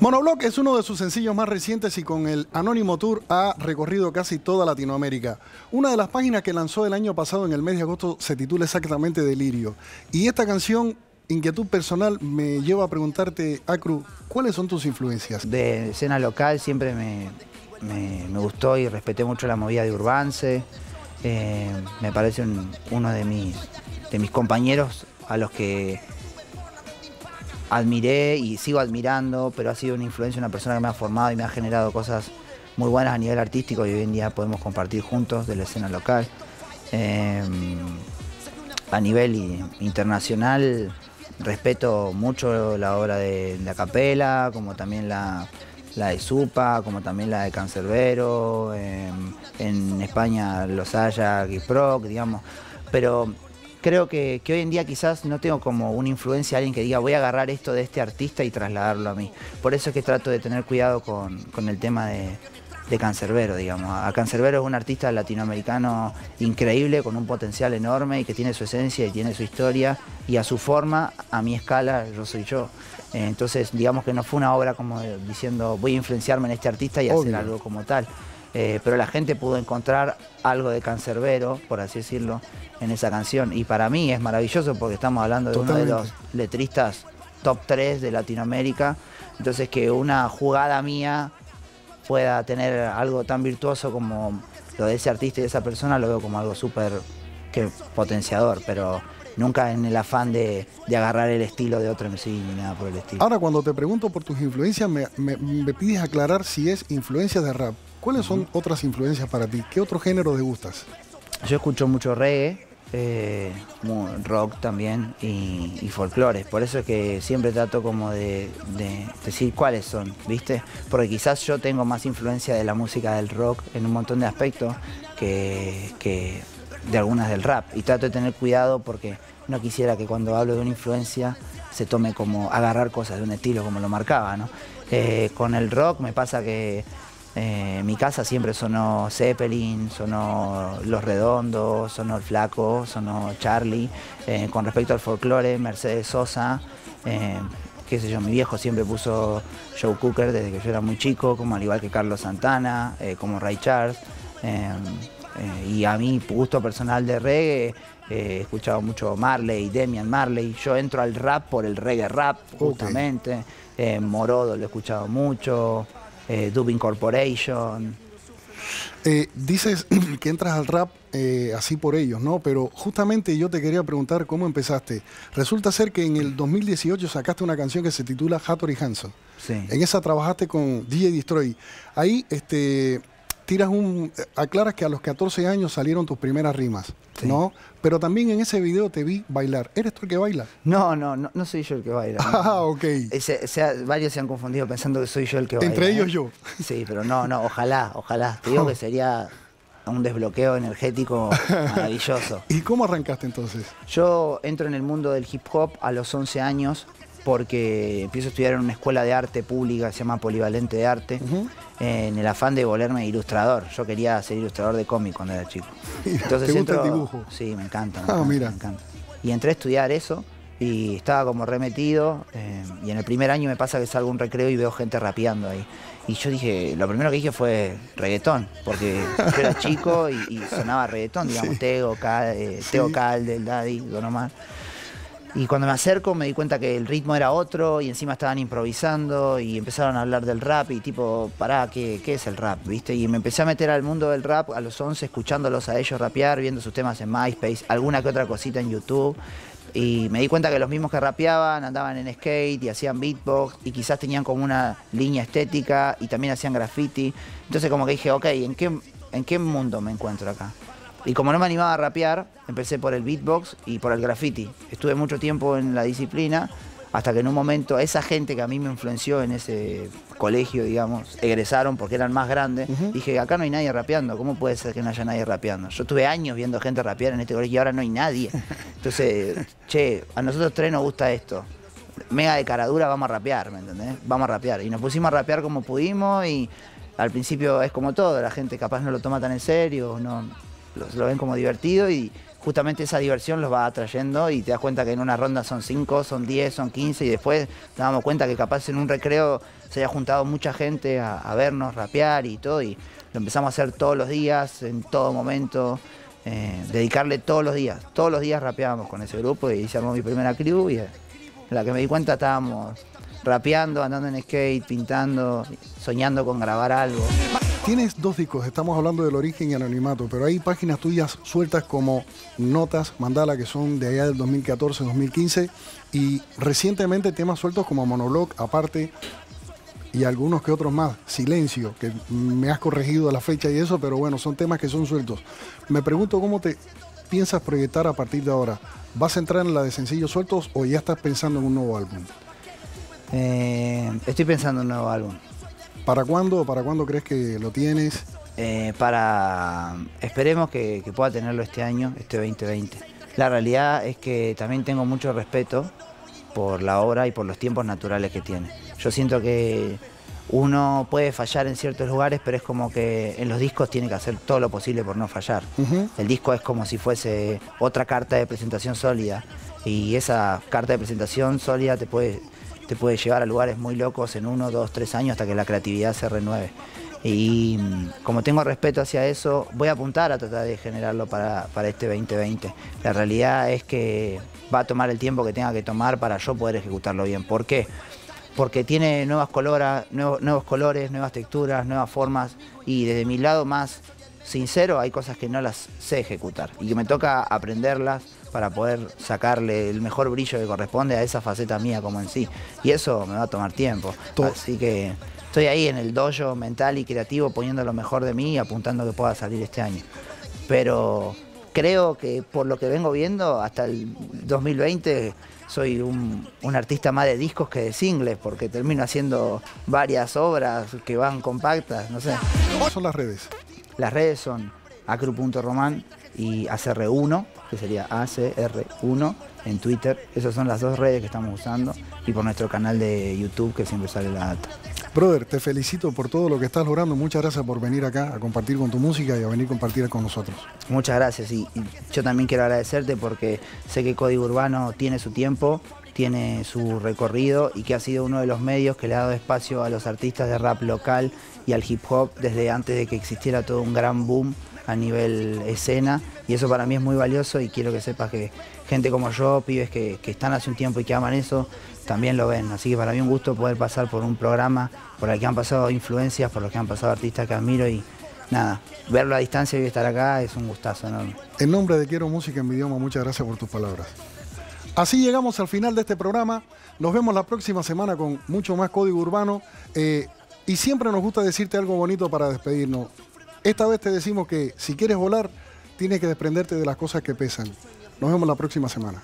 Monoblock es uno de sus sencillos más recientes y con el Anónimo Tour ha recorrido casi toda Latinoamérica. Una de las páginas que lanzó el año pasado en el mes de agosto se titula exactamente Delirio. Y esta canción, Inquietud Personal, me lleva a preguntarte, Acru, ¿cuáles son tus influencias? De escena local siempre me, me, gustó y respeté mucho la movida de Urbance. Eh, me parece uno de mis, de mis compañeros a los que admiré y sigo admirando, pero ha sido una influencia, una persona que me ha formado y me ha generado cosas muy buenas a nivel artístico y hoy en día podemos compartir juntos de la escena local. Em, a nivel internacional respeto mucho la obra de, la Capela, como también la, de Supa, como también la de Cancerbero, em, en España los Haya, Proc, digamos, pero creo que, hoy en día quizás no tengo como una influencia alguien que diga voy a agarrar esto de este artista y trasladarlo a mí. Por eso es que trato de tener cuidado con, el tema de, de Cancerbero, digamos. A Cancerbero es un artista latinoamericano increíble, con un potencial enorme y que tiene su esencia y tiene su historia y a su forma, a mi escala, yo soy yo. Eh, entonces, digamos que no fue una obra como diciendo voy a influenciarme en este artista y hacer algo como tal. Eh, pero la gente pudo encontrar algo de cancerbero, por así decirlo, en esa canción. Y para mí es maravilloso porque estamos hablando de uno de los letristas top 3 de Latinoamérica. Entonces que una jugada mía pueda tener algo tan virtuoso como lo de ese artista y de esa persona, lo veo como algo súper potenciador, pero nunca en el afán de, agarrar el estilo de otro MC ni nada por el estilo. Ahora, cuando te pregunto por tus influencias, me, me pides aclarar si es influencia de rap. ¿Cuáles son otras influencias para ti? ¿Qué otro género te gustas? Yo escucho mucho reggae, eh, rock también y, folclore. Por eso es que siempre trato como de, decir cuáles son, ¿viste? Porque quizás yo tengo más influencia de la música del rock en un montón de aspectos que, de algunas del rap. Y trato de tener cuidado porque no quisiera que cuando hablo de una influencia se tome como agarrar cosas de un estilo como lo marcaba, ¿no? Eh, con el rock me pasa que eh, mi casa siempre sonó Zeppelin, sonó Los Redondos, sonó El Flaco, sonó Charlie. Eh, con respecto al folclore, Mercedes Sosa, eh, qué sé yo, mi viejo siempre puso Joe Cooker desde que yo era muy chico, como al igual que Carlos Santana, como Ray Charles. y a mi gusto personal de reggae, he escuchado mucho Marley, Demian Marley. Yo entro al rap por el reggae rap, justamente. Morodo lo he escuchado mucho eh, Dubin Corporation. Eh, dices que entras al rap eh, así por ellos, ¿no? Pero justamente yo te quería preguntar cómo empezaste. Resulta ser que en el 2018 sacaste una canción que se titula Hattori Hanson. Sí. En esa trabajaste con DJ Destroy. Ahí este, tiras un. aclaras que a los 14 años salieron tus primeras rimas, ¿no? Pero también en ese video te vi bailar. ¿Eres tú el que baila? No, no, no, soy yo el que baila. Ah, ok. varios se han confundido pensando que soy yo el que baila. Entre ellos ¿eh? yo. Sí, pero no, no, ojalá, ojalá. Te digo que sería un desbloqueo energético maravilloso. ¿Y cómo arrancaste entonces? Yo entro en el mundo del hip hop a los 11 años porque empiezo a estudiar en una escuela de arte pública se llama Polivalente de Arte, en el afán de volverme ilustrador. Yo quería ser ilustrador de cómic cuando era chico. Entonces ¿Te gusta el dibujo? Sí, me encanta. Me, ah, mira. me encanta. Y entré a estudiar eso y estaba como remetido eh, y en el primer año me pasa que salgo a un recreo y veo gente rapeando ahí. Y yo dije, lo primero que dije fue reggaetón, porque yo era chico y, sonaba reggaetón, digamos, Teo, Cal, eh, Teo Cal, del Daddy, Don Omar. Y cuando me acerco me di cuenta que el ritmo era otro y encima estaban improvisando y empezaron a hablar del rap y tipo, pará, ¿qué, qué es el rap? ¿Viste? Y me empecé a meter al mundo del rap a los 11, escuchándolos a ellos rapear, viendo sus temas en MySpace, alguna que otra cosita en YouTube. Y me di cuenta que los mismos que rapeaban andaban en skate y hacían beatbox y quizás tenían como una línea estética y también hacían graffiti. Entonces como que dije, ok, ¿en qué, en qué mundo me encuentro acá? Y como no me animaba a rapear, empecé por el beatbox y por el graffiti. Estuve mucho tiempo en la disciplina hasta que en un momento esa gente que a mí me influenció en ese colegio, digamos, egresaron porque eran más grandes. Dije, acá no hay nadie rapeando, ¿cómo puede ser que no haya nadie rapeando? Yo tuve años viendo gente rapear en este colegio y ahora no hay nadie. Entonces, che, a nosotros tres nos gusta esto. Mega de caradura, vamos a rapear, ¿me entendés? Vamos a rapear. Y nos pusimos a rapear como pudimos y al principio es como todo, la gente capaz no lo toma tan en serio, no, lo, ven como divertido y justamente esa diversión los va atrayendo y te das cuenta que en una ronda son 5, son 10, son 15 y después nos damos cuenta que capaz en un recreo se haya juntado mucha gente a, vernos, rapear y todo y lo empezamos a hacer todos los días, en todo momento, eh, dedicarle todos los días, todos los días rapeábamos con ese grupo y se mi primera crew y en la que me di cuenta estábamos rapeando, andando en skate, pintando, soñando con grabar algo. Tienes dos discos, estamos hablando del origen y anonimato, pero hay páginas tuyas sueltas como Notas, Mandala, que son de allá del 2014-2015, y recientemente temas sueltos como Monolog, aparte, y algunos que otros más, Silencio, que me has corregido la fecha y eso, pero bueno, son temas que son sueltos. Me pregunto cómo te piensas proyectar a partir de ahora. ¿Vas a entrar en la de sencillos sueltos o ya estás pensando en un nuevo álbum? Eh, estoy pensando en un nuevo álbum. ¿Para cuándo? ¿Para cuándo crees que lo tienes? Eh, para. Esperemos que, pueda tenerlo este año, este 2020. La realidad es que también tengo mucho respeto por la obra y por los tiempos naturales que tiene. Yo siento que uno puede fallar en ciertos lugares, pero es como que en los discos tiene que hacer todo lo posible por no fallar. El disco es como si fuese otra carta de presentación sólida y esa carta de presentación sólida te puede te puede llevar a lugares muy locos en uno, dos, tres años hasta que la creatividad se renueve. Y mm, como tengo respeto hacia eso, voy a apuntar a tratar de generarlo para, este 2020. La realidad es que va a tomar el tiempo que tenga que tomar para yo poder ejecutarlo bien. ¿Por qué? Porque tiene nuevas colora, nuevos, nuevos colores, nuevas texturas, nuevas formas y desde mi lado más sincero hay cosas que no las sé ejecutar y que me toca aprenderlas para poder sacarle el mejor brillo que corresponde a esa faceta mía como en sí. Y eso me va a tomar tiempo. Así que estoy ahí en el dojo mental y creativo poniendo lo mejor de mí y apuntando que pueda salir este año. Pero creo que por lo que vengo viendo hasta el 2020 soy un, artista más de discos que de singles, porque termino haciendo varias obras que van compactas, no sé. ¿Cuáles son las redes? Las redes son acru.roman y ACR1, que sería ACR1 en Twitter. Esas son las dos redes que estamos usando y por nuestro canal de YouTube que siempre sale la data. Brother, te felicito por todo lo que estás logrando. Muchas gracias por venir acá a compartir con tu música y a venir a compartir con nosotros. Muchas gracias y, yo también quiero agradecerte porque sé que Código Urbano tiene su tiempo, tiene su recorrido y que ha sido uno de los medios que le ha dado espacio a los artistas de rap local y al hip hop desde antes de que existiera todo un gran boom a nivel escena y eso para mí es muy valioso y quiero que sepas que gente como yo, pibes que, están hace un tiempo y que aman eso, también lo ven. Así que para mí un gusto poder pasar por un programa por el que han pasado influencias, por los que han pasado artistas que admiro y nada, verlo a distancia y estar acá es un gustazo enorme. En nombre de Quiero Música en mi idioma, muchas gracias por tus palabras. Así llegamos al final de este programa. Nos vemos la próxima semana con mucho más código urbano. Eh, y siempre nos gusta decirte algo bonito para despedirnos. Esta vez te decimos que si quieres volar, tienes que desprenderte de las cosas que pesan. Nos vemos la próxima semana.